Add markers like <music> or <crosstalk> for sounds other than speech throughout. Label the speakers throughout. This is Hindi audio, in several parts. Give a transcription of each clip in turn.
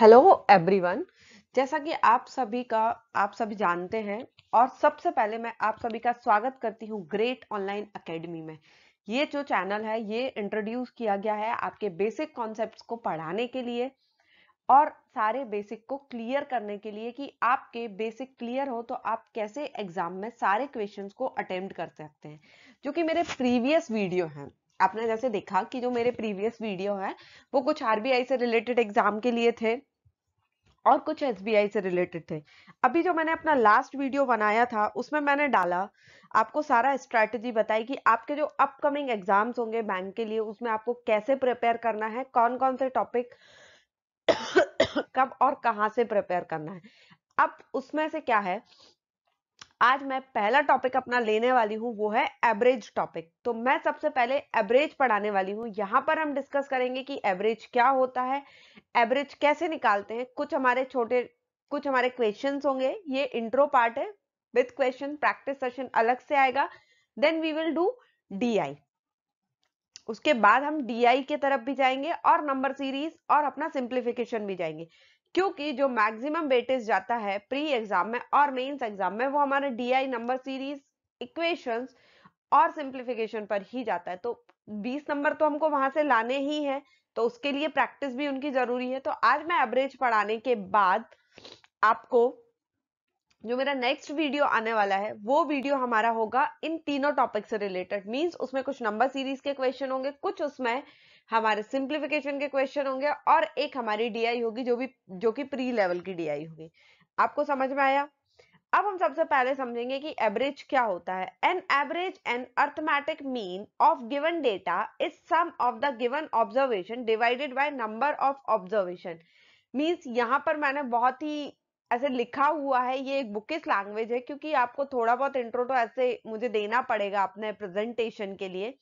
Speaker 1: हेलो एवरीवन जैसा कि आप सभी का, आप सभी जानते हैं, और सबसे पहले मैं आप सभी का स्वागत करती हूँ ग्रेट ऑनलाइन एकेडमी में। ये जो चैनल है, ये इंट्रोड्यूस किया गया है आपके बेसिक कॉन्सेप्ट्स को पढ़ाने के लिए, और सारे बेसिक को क्लियर करने के लिए कि आपके बेसिक क्लियर हो तो आप कैसे एग्ज़ाम में सारे क्वेश्चन को अटेम्प्ट कर सकते हैं। जो कि मेरे प्रीवियस वीडियो हैं। आपने जैसे देखा कि जो मेरे प्रीवियस वीडियो है, वो कुछ आरबीआई से रिलेटेड एग्ज़ाम के लिए थे। और कुछ एस से रिलेटेड थे। अभी जो मैंने अपना लास्ट वीडियो बनाया था, उसमें मैंने डाला, आपको सारा स्ट्रैटेजी बताई कि आपके जो अपकमिंग एग्ज़ाम्स होंगे बैंक के लिए, उसमें आपको कैसे प्रिपेयर करना है कौन कौन से टॉपिक <coughs> कब और कहाँ से प्रिपेयर करना है। अब उसमें से क्या है आज मैं पहला टॉपिक अपना लेने वाली हूँ, वो है एवरेज टॉपिक तो मैं सबसे पहले एवरेज पढ़ाने वाली हूँ। यहाँ पर हम डिस्कस करेंगे कि एवरेज क्या होता है एवरेज कैसे निकालते हैं। कुछ हमारे छोटे, कुछ हमारे क्वेश्चन होंगे। ये इंट्रो पार्ट है। विथ क्वेश्चन प्रैक्टिस सेशन अलग से आएगा। Then we will do DI उसके बाद हम डी के तरफ़ भी जाएँगे और नंबर सीरीज़ और अपना सिंप्लीफिकेशन भी जाएँगे। क्योंकि जो मैक्सिमम वेटेज जाता है प्री एग्ज़ाम में और मेंस एग्ज़ाम में, वो हमारे डीआई नंबर सीरीज़ इक्वेशंस और सिंप्लीफिकेशन पर ही जाता है। तो 20 नंबर तो हमको वहाँ से लाने ही है तो उसके लिए प्रैक्टिस भी उनकी ज़रूरी है। तो आज मैं एवरेज पढ़ाने के बाद आपको जो मेरा नेक्स्ट वीडियो आने वाला है, वो वीडियो हमारा होगा इन तीनों टॉपिक से रिलेटेड मींस उसमें कुछ नंबर सीरीज़ के क्वेश्चन होंगे, कुछ उसमें हमारे सिंप्लीफिकेशन के क्वेश्चन होंगे और एक हमारी डीआई होगी जो भी, जो कि प्री लेवल की डीआई होगी। आपको समझ में आया? अब हम सबसे पहले समझेंगे कि एवरेज क्या होता है। An average an arithmetic mean of given data is sum of the given observation divided by number of observation means यहाँ पर मैंने बहुत ही ऐसे लिखा हुआ है, ये एक बुकिस लैंग्वेज है, क्योंकि आपको थोड़ा बहुत इंट्रो तो ऐसे मुझे देना पड़ेगा अपने प्रेजेंटेशन के लिए।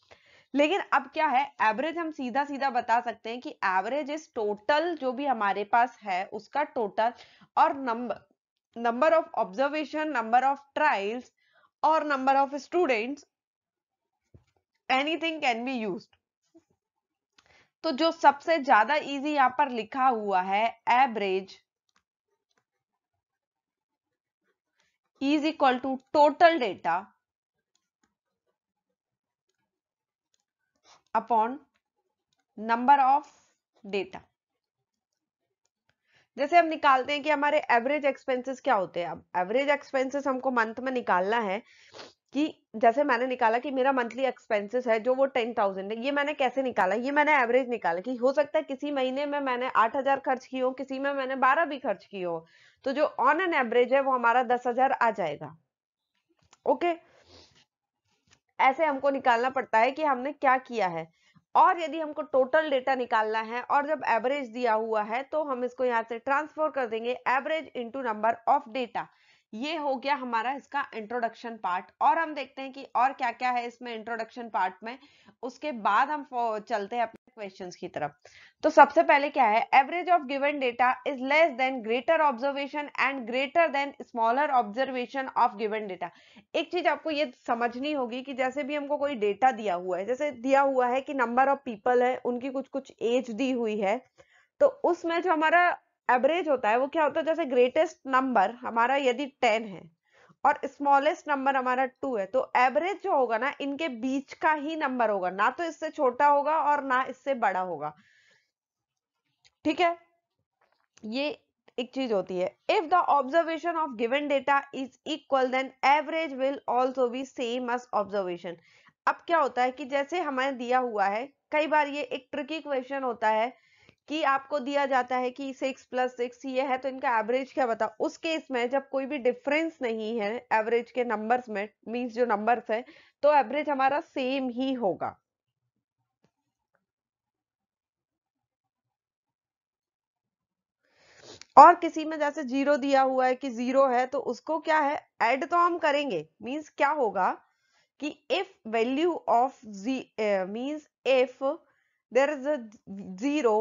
Speaker 1: लेकिन अब क्या है एवरेज हम सीधा सीधा बता सकते हैं कि एवरेज इज़ टोटल जो भी हमारे पास है, उसका टोटल और number number of observation number of trials और number of students anything can be use तो जो सबसे ज़्यादा इजी यहाँ पर लिखा हुआ है average is equal to total data upon number of data जैसे हम निकालते हैं कि हमारे एवरेज एक्सपेंसेस क्या होते हैं? अब एवरेज एक्सपेंसेस हमको मंथ में निकालना है कि जैसे मैंने निकाला कि मेरा मंथली एक्सपेंसेस है जो वो टेन थाउज़ेंड है, ये मैंने कैसे निकाला? ये मैंने एवरेज निकाला कि हो सकता है किसी महीने में मैंने आठ हज़ार खर्च की हो, किसी में मैंने बारह भी खर्च की हो तो जो ऑन एन एवरेज है वो हमारा दस हज़ार आ जाएगा। ओके ऐसे हमको निकालना पड़ता है कि हमने क्या किया है। और यदि हमको टोटल डेटा निकालना है और जब एवरेज दिया हुआ है तो हम इसको यहाँ से ट्रांसफ़र कर देंगे average into number of data ये हो गया हमारा इसका इंट्रोडक्शन पार्ट और हम देखते हैं कि और क्या क्या है इसमें इंट्रोडक्शन पार्ट में। उसके बाद हम चलते हैं क्वेश्चंस की तरफ़। तो सबसे पहले क्या है? Average of given data is less than greater observation and greater than smaller observation of given data एक चीज़ आपको ये समझनी होगी कि जैसे भी हमको कोई डेटा दिया हुआ है, जैसे दिया हुआ है कि नंबर ऑफ़ पीपल है, उनकी कुछ कुछ एज दी हुई है तो उसमें जो हमारा एवरेज होता है, वो क्या होता है? जैसे ग्रेटेस्ट नंबर हमारा यदि टेन है और स्मॉलेस्ट नंबर हमारा टू है तो एवरेज जो होगा ना, इनके बीच का ही नंबर होगा, ना तो इससे छोटा होगा और ना इससे बड़ा होगा। ठीक है? ये एक चीज़ होती है। If the observation of given data is equal then average will also be same as observation अब क्या होता है कि जैसे हमें दिया हुआ है, कई बार ये एक ट्रिकी क्वेश्चन होता है कि आपको दिया जाता है कि सिक्स प्लस सिक्स ये है तो इनका एवरेज क्या बता उस केस में जब कोई भी डिफरेंस नहीं है एवरेज के नंबर्स में मींस जो नंबर्स है तो एवरेज हमारा सेम ही होगा। और किसी में जैसे ज़ीरो दिया हुआ है कि ज़ीरो है तो उसको क्या है? ऐड तो हम करेंगे। मींस क्या होगा कि if value of means if there is zero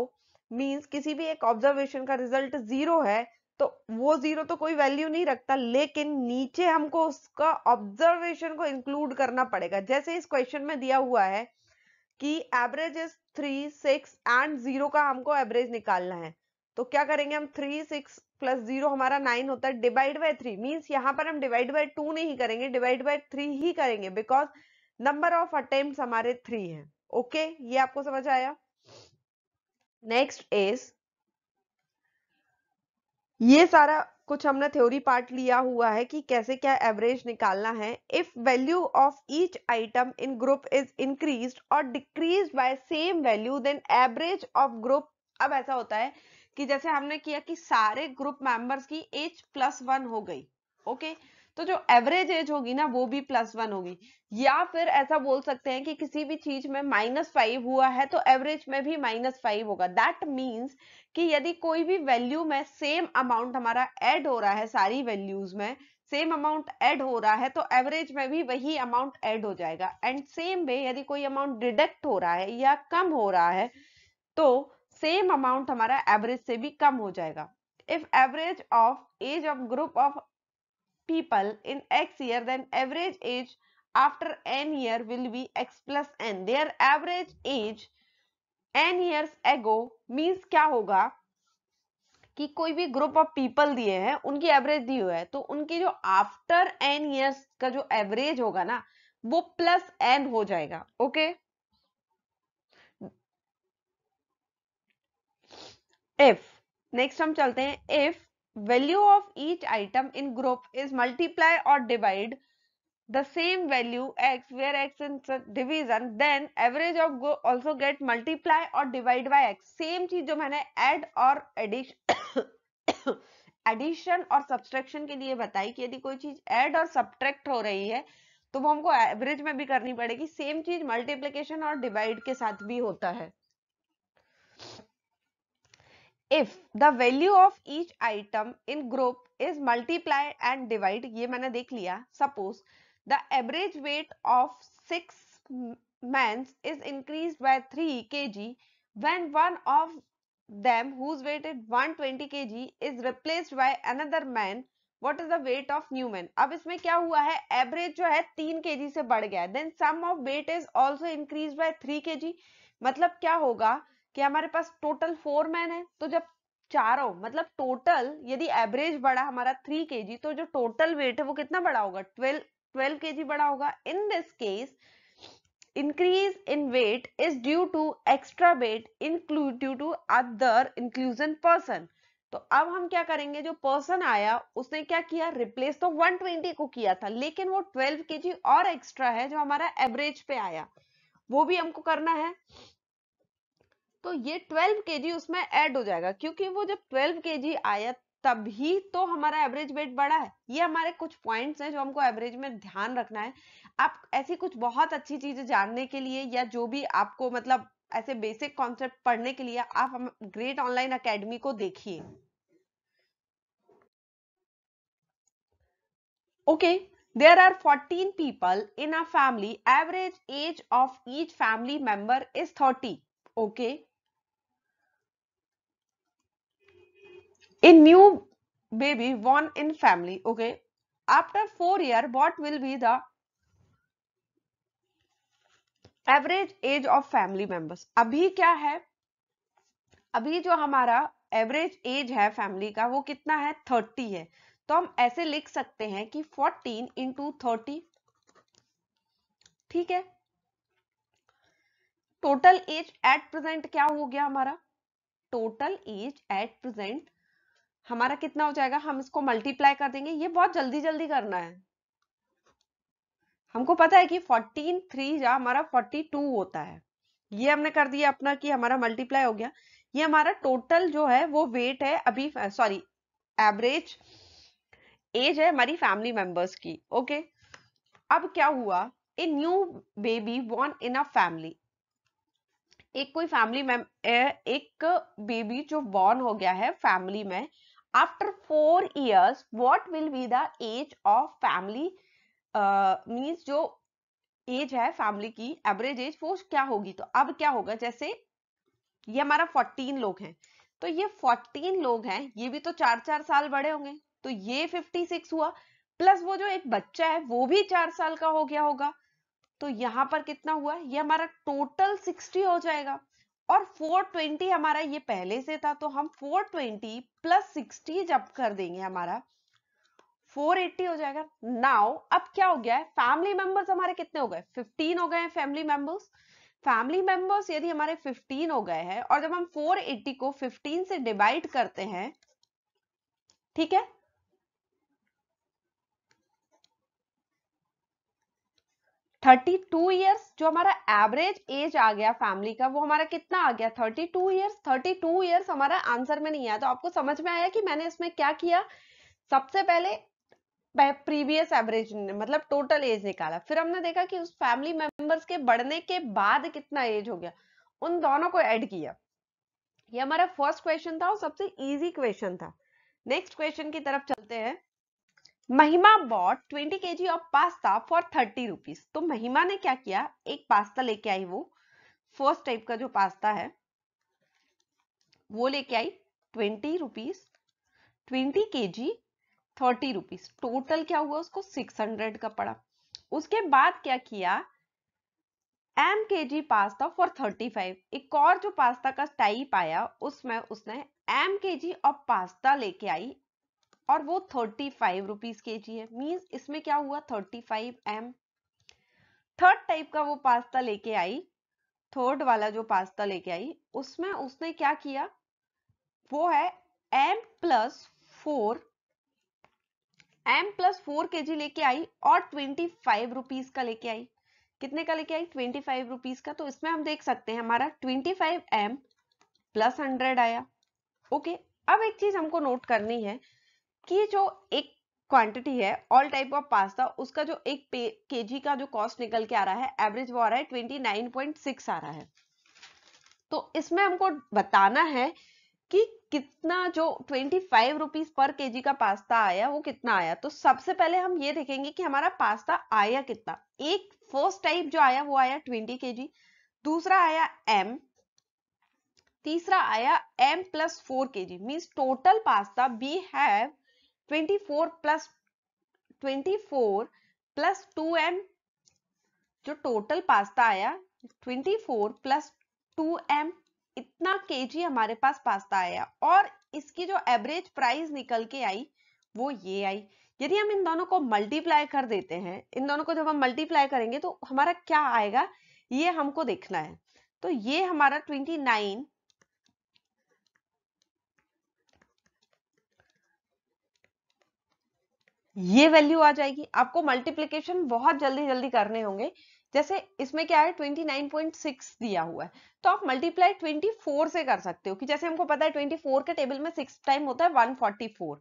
Speaker 1: means किसी भी एक ऑब्जर्वेशन का रिज़ल्ट ज़ीरो है तो वो ज़ीरो तो कोई वैल्यू नहीं रखता, लेकिन नीचे हमको उसका ऑब्जर्वेशन को इंक्लूड करना पड़ेगा। जैसे इस क्वेश्चन में दिया हुआ है कि average is three six and zero का हमको एवरेज निकालना है। तो क्या करेंगे हम? थ्री सिक्स प्लस ज़ीरो हमारा नाइन होता है डिवाइड बाय थ्री मीन्स यहाँ पर हम डिवाइड बाय टू नहीं करेंगे डिवाइड बाय थ्री ही करेंगे बिकॉज़ नंबर ऑफ़ अटेम्प्ट हमारे थ्री हैं। ओके ये आपको समझ आया? नेक्स्ट इज़ ये सारा कुछ हमने थ्योरी पार्ट लिया हुआ है कि कैसे क्या एवरेज निकालना है if value of each item in group is increase और decrease by same value then average of group अब ऐसा होता है कि जैसे हमने किया कि सारे ग्रुप मेंबर्स की एज प्लस वन हो गई ओके okay? तो जो एवरेज एज होगी ना, वो भी प्लस वन होगी। या फिर ऐसा बोल सकते हैं कि किसी भी चीज़ में माइनस फाइव हुआ है तो एवरेज में भी माइनस फाइव होगा। दैट मीन्स कि यदि कोई भी वैल्यू में सेम अमाउंट हमारा ऐड हो रहा है, सारी वैल्यूज़ में सेम अमाउंट ऐड हो रहा है तो एवरेज में भी वही अमाउंट ऐड हो जाएगा। एंड सेम वे यदि कोई अमाउंट डिडक्ट हो रहा है या कम हो रहा है तो सेम अमाउंट हमारा एवरेज से भी कम हो जाएगा। If average of age of group of people in x year, then average age after n year will be x plus n. Their average age n years ago means क्या होगा? कि कोई भी ग्रुप ऑफ़ पीपल दिए हैं, उनकी एवरेज दी हुई है तो उनकी जो आफ्टर एन ईयर्स का जो एवरेज होगा ना, वो प्लस एन हो जाएगा ओके इफ़ नेक्स्ट हम चलते हैं if value of each item in group is multiply or divide the same value x where x in division then average of go also get multiply or divide by x same चीज़ जो मैंने add और addition एडिशन और सब्सट्रैक्शन के लिए बताई कि यदि कोई चीज़ ऐड और सब्ट्रैक्ट हो रही है तो वो हमको एवरेज में भी करनी पड़ेगी सेम चीज़ मल्टीप्लीकेशन और डिवाइड के साथ भी होता है if the value of each item in group is multiplied and divide ये मैंने देख लिया suppose the average weight of six mans is increased by 3 kg when one of them whose weight is 120 kg is replaced by another man what is the weight of new man अब इसमें क्या हुआ है एवरेज जो है तीन के से बढ़ गया then sum of weight is also increase by three के मतलब क्या होगा कि हमारे पास टोटल फोर मैन है तो जब चारों मतलब टोटल यदि एवरेज बढ़ा हमारा थ्री के तो जो टोटल वेट है वो कितना बड़ा होगा? ट्वेल्व ट्वेल्व के बड़ा होगा। In this case increase in weight is due to extra weight include due to other inclusion person तो अब हम क्या करेंगे? जो पर्सन आया, उसने क्या किया? रिप्लेस तो 120 को किया था, लेकिन वो 12 के और एक्स्ट्रा है जो हमारा एवरेज पे आया। वो भी हमको करना है। तो ये 12 केजी उसमें ऐड हो जाएगा, क्योंकि वो जब 12 केजी आया, तभी तो हमारा एवरेज वेट बढ़ा है। ये हमारे कुछ पॉइंट्स हैं जो हमको एवरेज में ध्यान रखना है। आप ऐसी कुछ बहुत अच्छी चीज़ें जानने के लिए या जो भी आपको मतलब ऐसे बेसिक कॉन्सेप्ट पढ़ने के लिए, आप हम ग्रेट ऑनलाइन अकेडमी को देखिए। Okay there are 14 people in a family. Average age of each family member is 30 okay a new baby born in family, okay? After four year, what will be the average age of family members अभी क्या है? अभी जो हमारा एवरेज एज है फैमिली का, वो कितना है? थर्टी है। तो हम ऐसे लिख सकते हैं कि फोर्टीन इंटू थर्टी ठीक है? टोटल एज एट प्रेजेंट क्या हो गया हमारा? टोटल एज एट प्रेजेंट हमारा कितना हो जाएगा, हम इसको मल्टीप्लाई कर देंगे। ये बहुत जल्दी जल्दी करना है। हमको पता है कि फोर्टीन थ्री या हमारा फोर्टी टू होता है। ये हमने कर दिया अपना कि हमारा मल्टीप्लाई हो गया। ये हमारा टोटल जो है, वो वेट है अभी सॉरी एवरेज एज है हमारी फैमिली मेंबर्स की ओके अब क्या हुआ? A new baby born in a family एक कोई फैमिली में एक बेबी जो बॉर्न हो गया है फैमिली में after four years what will be the age of family? Uh, means जो एज है फैमिली की एवरेज एज वो क्या होगी? तो अब क्या होगा? जैसे ये हमारा 14 लोग हैं। तो ये 14 लोग हैं ये भी तो चार चार साल बड़े होंगे। तो ये 56 हुआ प्लस वो जो एक बच्चा है वो भी चार साल का हो गया होगा। तो यहाँ पर कितना हुआ? ये हमारा टोटल 60 हो जाएगा। और 420 हमारा ये पहले से था तो हम 420 प्लस 60 जब कर देंगे हमारा। 480 हो जाएगा। नाउ अब क्या हो गया है? फैमिली मेंबर्स हमारे कितने हो गए? 15 हो गए हैं फैमिली मेंबर्स फैमिली मेंबर्स यदि हमारे 15 हो गए हैं, और जब हम 480 को 15 से डिवाइड करते हैं, ठीक है? थर्टी टू ईयर्स जो हमारा एवरेज एज आ गया फैमिली का, वो हमारा कितना आ गया? ईयर्स थर्टी टू ईयर्स हमारा आंसर में नहीं आया। तो आपको समझ में आया कि मैंने इसमें क्या किया? सबसे पहले प्रीवियस एवरेज मतलब टोटल एज निकाला। फिर हमने देखा कि उस फैमिली मेंबर्स के बढ़ने के बाद कितना एज हो गया। उन दोनों को ऐड किया। ये हमारा फ़र्स्ट क्वेश्चन था और सबसे इजी क्वेश्चन था। नेक्स्ट क्वेश्चन की तरफ़ चलते हैं। महिमा बॉट 20 के of pasta for thirty rupees तो महिमा ने क्या किया? एक पास्ता लेके आई वो। फ़र्स्ट टाइप का जो पास्ता है, वो लेके आई ट्वेंटी रुपीज़ ट्वेंटी के जी थर्टी रुपीज़ टोटल क्या हुआ उसको? सिक्स हंड्रेड का पड़ा। उसके बाद क्या किया? M K G pasta for thirty five एक और जो पास्ता का टाइप आया, उसमें उसने M K ji of pasta लेके आई और वो थर्टी फाइव रुपीज़ के जी है। मीन्स इसमें क्या हुआ? Thirty five M third type का वो पास्ता लेके आई। थर्ड वाला जो पास्ता लेके आई, उसमें उसने क्या किया? वो है M plus four M plus four K G लेके आई और ट्वेंटी फाइव रुपीज़ का लेके आई। कितने का लेके आई? ट्वेंटी फाइव रुपीज़ का। तो इसमें हम देख सकते हैं हमारा twenty five M plus hundred आया। ओके अब एक चीज़ हमको नोट करनी है कि जो एक क्वांटिटी है ऑल टाइप ऑफ़ पास्ता उसका जो एक केजी का जो कॉस्ट निकल के आ रहा है एवरेज वो आ रहा है ट्वेंटी नाइन पॉइंट सिक्स आ रहा है। तो इसमें हमको बताना है कि कितना जो twenty five rupees per KG का पास्ता आया, वो कितना आया? तो सबसे पहले हम ये देखेंगे कि हमारा पास्ता आया कितना। एक फ़र्स्ट टाइप जो आया, वो आया ट्वेंटी के जी दूसरा आया एम तीसरा आया M plus four K G means total pasta we have 24 plus 24 plus 2m जो टोटल पास्ता आया 24 प्लस 2m इतना केजी हमारे पास पास्ता आया। और इसकी जो एवरेज प्राइस निकल के आई, वो ये आई। यदि हम इन दोनों को मल्टीप्लाई कर देते हैं, इन दोनों को जब हम मल्टीप्लाई करेंगे तो हमारा क्या आएगा? ये हमको देखना है। तो ये हमारा 29 ये वैल्यू आ जाएगी। आपको मल्टीप्लीकेशन बहुत जल्दी जल्दी करने होंगे। जैसे इसमें क्या है 29.6 दिया हुआ है। तो आप मल्टीप्लाई 24 से कर सकते हो कि जैसे हमको पता है 24 के टेबल में सिक्स टाइम होता है 144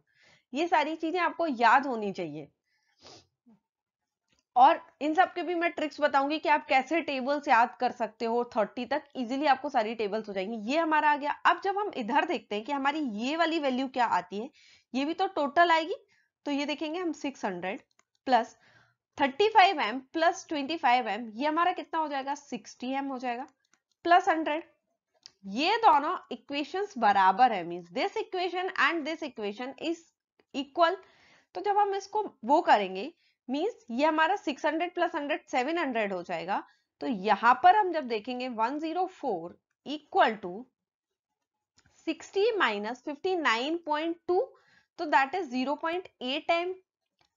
Speaker 1: ये सारी चीज़ें आपको याद होनी चाहिए। और इन सब के भी मैं ट्रिक्स बताऊँगी कि आप कैसे टेबल्स याद कर सकते हो। 30 तक इजीली आपको सारी टेबल्स हो जाएँगी। ये हमारा आ गया। अब जब हम इधर देखते हैं कि हमारी ये वाली वैल्यू क्या आती है, ये भी तो टोटल आएगी। तो ये देखेंगे हम 600 plus 35 five M plus 25 M ये हमारा कितना हो जाएगा? 60 एम हो जाएगा। प्लस 100 ये दोनों इक्वेशंस बराबर है means this equation and this equation is equal तो जब हम इसको वो करेंगे मींस ये हमारा 600 प्लस 100 700 हो जाएगा। तो यहाँ पर हम जब देखेंगे 104 इक्वल टू 60 माइनस 59.2 तो दैट इज़ 0.8 एम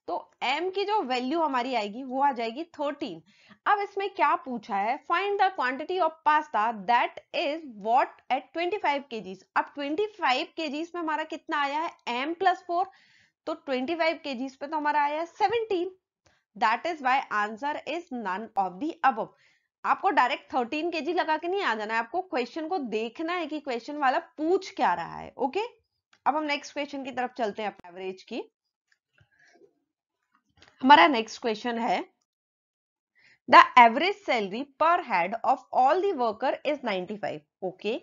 Speaker 1: तो m की जो वैल्यू हमारी आएगी, वो आ जाएगी 13 अब इसमें क्या पूछा है? Find the quantity of pasta that is what at 25 kgs अब 25 केजीज में हमारा कितना आया है? M प्लस फोर तो 25 केजीज पे तो हमारा आया है 17 that is Y answer is none of the अब आपको डायरेक्ट 13 केजी लगा के नहीं आ जाना है। आपको क्वेश्चन को देखना है कि क्वेश्चन वाला पूछ क्या रहा है ओके okay? अब हम नेक्स्ट क्वेश्चन की तरफ़ चलते हैं एवरेज की। हमारा नेक्स्ट क्वेश्चन है the average salary per head of all the worker is 95 okay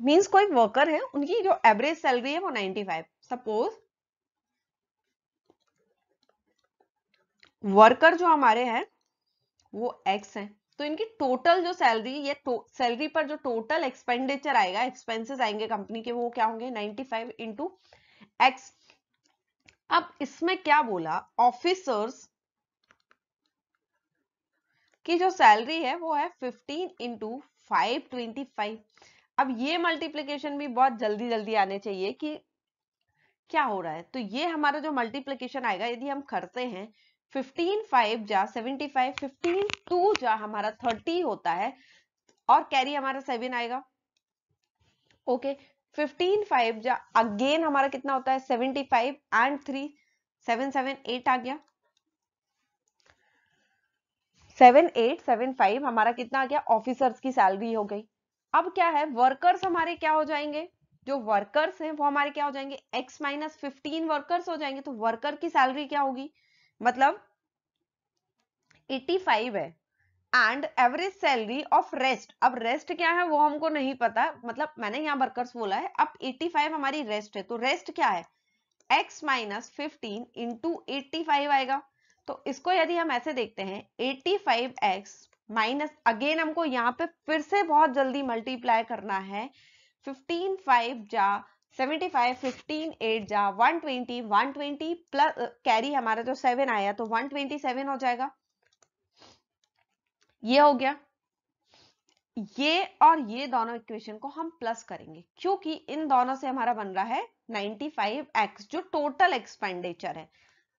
Speaker 1: means कोई वर्कर है, उनकी जो एवरेज सैलरी है वो 95 सपोज़ वर्कर जो हमारे हैं, वो एक्स है। तो इनकी टोटल जो सैलरी ये सैलरी पर जो टोटल एक्सपेंडिचर आएगा एक्सपेंसेस आएँगे कंपनी के, वो क्या होंगे? 95 फाइव इंटू एक्स अब इसमें क्या बोला? ऑफिसर्स की जो सैलरी है, वो है 15 इंटू फाइव ट्वेंटी फाइव अब ये मल्टीप्लीकेशन भी बहुत जल्दी जल्दी आने चाहिए कि क्या हो रहा है? तो ये हमारा जो मल्टीप्लीकेशन आएगा, यदि हम करते हैं फिफ्टीन फाइव जा सेवेंटी फाइव फिफ्टीन टू जा हमारा थर्टी होता है और कैरी हमारा सेवन आएगा। ओके फिफ्टीन फाइव जा अगेन हमारा कितना होता है? Seventy five and three seven seven eight आ गया। सेवन एट सेवन फाइव हमारा कितना आ गया? ऑफिसर्स की सैलरी हो गई। अब क्या है? वर्कर्स हमारे क्या हो जाएँगे? जो वर्कर्स हैं वो हमारे क्या हो जाएँगे? X माइनस फिफ्टीन वर्कर्स हो जाएँगे तो वर्कर की सैलरी क्या होगी? मतलब 85 है। And average salary of rest अब रेस्ट क्या है वो हमको नहीं पता। मतलब मैंने यहाँ वर्कर्स बोला है, अब 85 हमारी रेस्ट है तो रेस्ट क्या है? X minus fifteen into eighty आएगा। तो इसको यदि हम ऐसे देखते हैं 85x माइनस अगेन हमको यहाँ पे फिर से बहुत जल्दी मल्टीप्लाई करना है। 15 5 जा 75 15 8 जा 120 120 प्लस कैरी हमारा जो 7 आया तो 127 हो जाएगा। ये हो गया। ये और ये दोनों इक्वेशन को हम प्लस करेंगे, क्योंकि इन दोनों से हमारा बन रहा है 95x जो टोटल एक्सपेंडिचर है।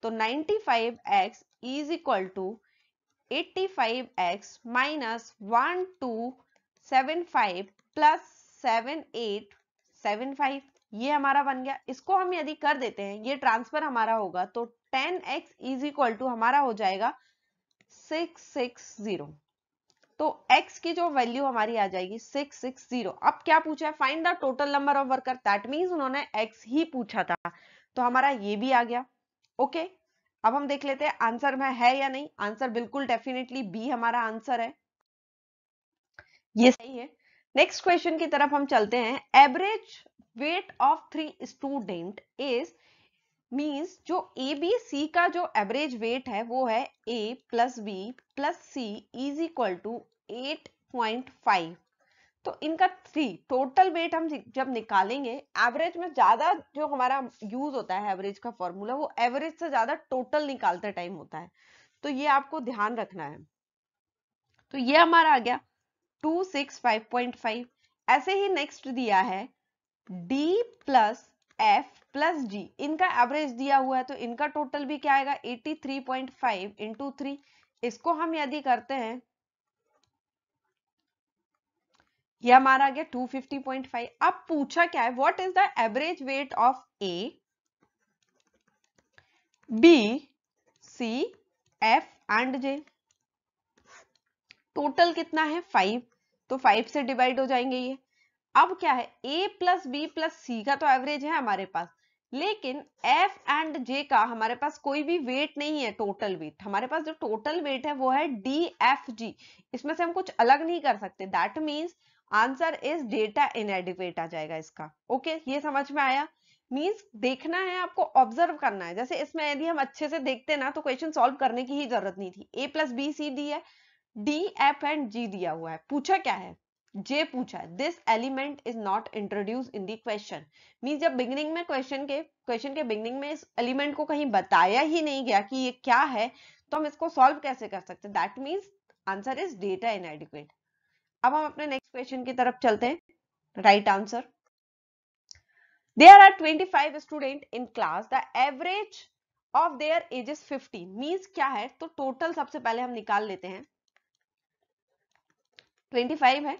Speaker 1: तो 95x is equal to 85x minus one two seven five plus seven eight seven five ये हमारा बन गया। इसको हम यदि कर देते हैं ये ट्रांसफ़र हमारा होगा तो ten X is equal to हमारा हो जाएगा सिक्स सिक्स ज़ीरो। तो x की जो वैल्यू हमारी आ जाएगी सिक्स सिक्स ज़ीरो। अब क्या पूछा है? Find the total number of worker that means उन्होंने x ही पूछा था। तो हमारा ये भी आ गया। ओके? okay, अब हम देख लेते हैं आंसर में है या नहीं? आंसर बिल्कुल डेफिनेटली बी हमारा आंसर है। ये सही है। नेक्स्ट क्वेश्चन की तरफ़ हम चलते हैं. Average weight of three student is means जो ए बी सी का जो एवरेज वेट है, वो है A plus B plus C is equal to 8.5 तो इनका थ्री टोटल वेट हम जब निकालेंगे एवरेज में ज़्यादा जो हमारा यूज़ होता है एवरेज का फॉर्मूला वो एवरेज से ज़्यादा टोटल निकालते टाइम होता है. तो ये आपको ध्यान रखना है. तो ये हमारा आ गया. Two six five point five ऐसे ही नेक्स्ट दिया है। D plus F plus G इनका एवरेज दिया हुआ है तो इनका टोटल भी क्या आएगा? 83.5 three point five into three इसको हम यदि करते हैं, ये हमारा आ गया 250.5 अब पूछा क्या है? What is the average weight of A B C F and J total कितना है? फाइव तो फाइव से डिवाइड हो जाएँगे ये। अब क्या है? A plus B plus C का तो एवरेज है हमारे पास। लेकिन एफ़ एंड जे का हमारे पास कोई भी वेट नहीं है टोटल वेट हमारे पास जो टोटल वेट है वो है डी एफ़ जी इसमें से हम कुछ अलग नहीं कर सकते। That means answer is data inadequate आ जाएगा इसका। ओके okay, ये समझ में आया? मीन्स देखना है आपको ऑब्ज़र्व करना है। जैसे इसमें यदि हम अच्छे से देखते ना तो क्वेश्चन सॉल्व करने की ही ज़रूरत नहीं थी। A plus B C D है। डी एफ़ एंड जी दिया हुआ है। पूछा क्या है? जे पूछा है। This element is not introduce in the question mean जब बिगनिंग में क्वेश्चन के क्वेश्चन के बिगनिंग में इस एलिमेंट को कहीं बताया ही नहीं गया कि ये क्या है तो हम इसको सॉल्व कैसे कर सकते that means answer is data inadequate अब हम अपने नेक्स्ट क्वेश्चन की तरफ़ चलते हैं। Right answer there are 25 student in class the average of their ages 15 means क्या है? तो टोटल सबसे पहले हम निकाल लेते हैं। 25 है।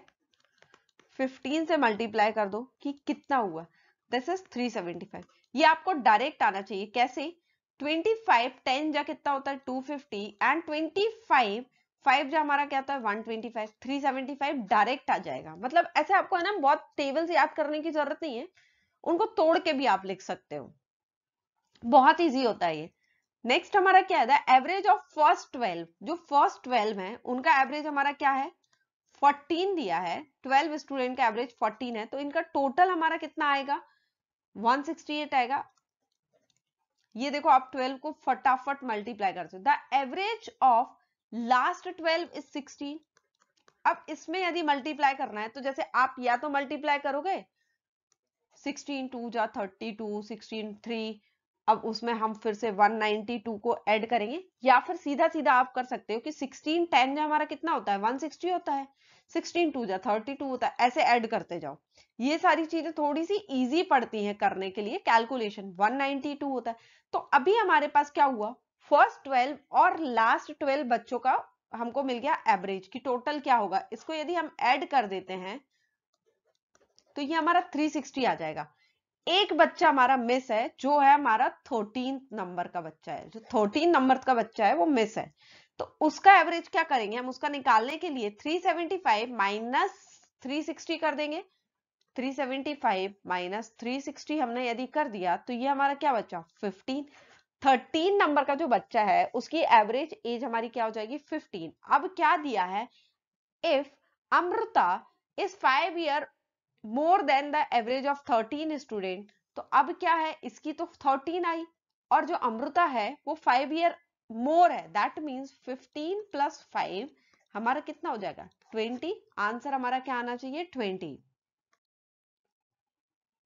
Speaker 1: 15 से मल्टीप्लाई कर दो कि कितना हुआ। दिस इज़ 375 ये आपको डायरेक्ट आना चाहिए। कैसे? 25 10 जा कितना होता है? 250 एंड 25 फाइव फाइव जो हमारा क्या होता है? One twenty five three seventy five direct आ जाएगा। मतलब ऐसे आपको है ना, बहुत टेबल से याद करने की ज़रूरत नहीं है। उनको तोड़ के भी आप लिख सकते हो। बहुत इजी होता है ये। नेक्स्ट हमारा क्या है? एवरेज ऑफ़ फ़र्स्ट ट्वेल्व जो फ़र्स्ट ट्वेल्व है, उनका एवरेज हमारा क्या है? फोर्टीन दिया है ट्वेल्व स्टूडेंट का एवरेज फोर्टीन है तो इनका टोटल हमारा कितना आएगा? वन सिक्सटी एट आएगा। ये देखो, आप ट्वेल्व को फटाफट मल्टीप्लाई कर सकते the average of last twelve is sixteen अब इसमें यदि मल्टीप्लाई करना है तो जैसे आप या तो मल्टीप्लाई करोगे सिक्सटीन टू जा थर्टी टू सिक्सटीन थ्री अब उसमें हम फिर से 192 को ऐड करेंगे, या फिर सीधा सीधा आप कर सकते हो कि 16 10 जो हमारा कितना होता है? 160 होता है। 16 टू जा 32 होता है, ऐसे ऐड करते जाओ। ये सारी चीज़ें थोड़ी सी इजी पड़ती हैं करने के लिए कैलकुलेशन 192 होता है। तो अभी हमारे पास क्या हुआ? फ़र्स्ट 12 और लास्ट 12 बच्चों का हमको मिल गया एवरेज की टोटल क्या होगा? इसको यदि हम ऐड कर देते हैं तो ये हमारा 360 आ जाएगा। एक बच्चा हमारा मिस है, जो है हमारा थर्टीन नंबर का बच्चा है। जो थर्टीन नंबर का बच्चा है, वो मिस है। तो उसका एवरेज क्या करेंगे? हम उसका निकालने के लिए 375 माइनस 360 कर देंगे। 375 माइनस 360 हमने यदि कर दिया तो ये हमारा क्या बच्चा 15 13 नंबर का जो बच्चा है, उसकी एवरेज एज हमारी क्या हो जाएगी? 15 अब क्या दिया है? If Amrita is five year more than the average of thirteen student तो अब क्या है? इसकी तो थर्टीन आई। और जो अमृता है, वो फाइव ईयर मोर है. That means fifteen plus five हमारा कितना हो जाएगा? ट्वेंटी आंसर हमारा क्या आना चाहिए? ट्वेंटी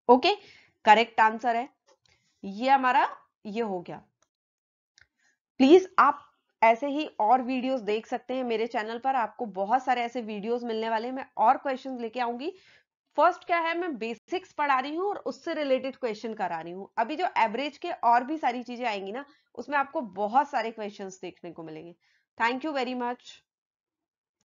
Speaker 1: ओके करेक्ट आंसर है. ये हमारा, ये हो गया. प्लीज़ आप ऐसे ही और वीडियोस देख सकते हैं मेरे चैनल पर. आपको बहुत सारे ऐसे वीडियोस मिलने वाले हैं. मैं और क्वेश्चंस लेके आऊँगी. फ़र्स्ट क्या है? मैं बेसिक्स पढ़ा रही हूँ और उससे रिलेटेड क्वेश्चन करा रही हूँ. अभी जो एवरेज के और भी सारी चीज़ें आएँगी ना उसमें आपको बहुत सारे क्वेश्चंस देखने को मिलेंगे। Thank you very much